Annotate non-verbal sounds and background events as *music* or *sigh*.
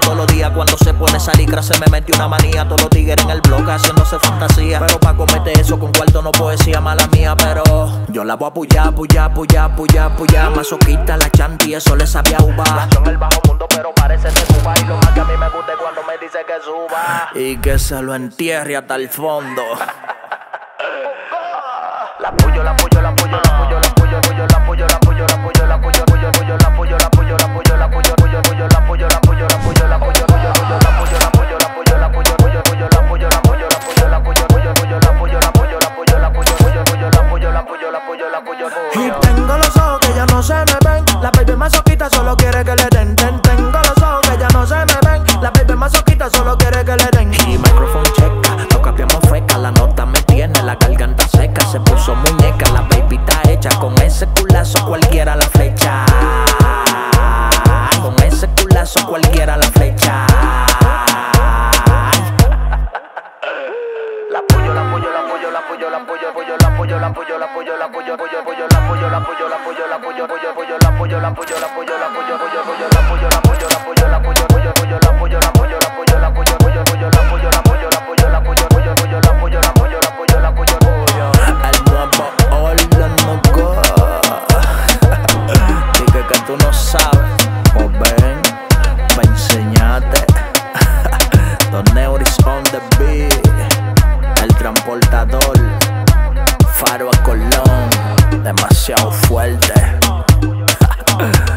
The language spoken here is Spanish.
todos los días. Cuando se pone esa licra se me metió una manía, todos los tigres en el blog haciéndose fantasía, pero pa cometer eso con cuarto no poesía mala mía, pero yo la voy a apoyar, apoyar, apoyar, apoyar, apoyar, masoquista la chanti, eso le sabía uva. en el bajo mundo, pero parece de Cuba y lo más que a mí me gusta es cuando me dice que suba. Y que se lo entierre hasta el fondo. *laughs* Y tengo los ojos que ya no se me ven, la baby masoquita solo quiere que le den, ten, tengo los ojos que ya no se me ven, la baby masoquita solo quiere que le den. Y microphone checa, no capiamos feca, la nota me tiene la garganta seca, se puso muñeca, la baby está hecha con ese culazo cualquiera la flecha. La apoyo, la apoyo, la apoyo, la apoyo, la apoyo, apoyo, la apoyo, la apoyo, la apoyo, la apoyo, apoyo, apoyo, la apoyo, la apoyo, la apoyo, la apoyo, apoyo, apoyo, la apoyo, la apoyo, la apoyo, la apoyo, apoyo, apoyo, la apoyo, la apoyo, la apoyo, el transportador, Faro a Colón, demasiado fuerte. *laughs*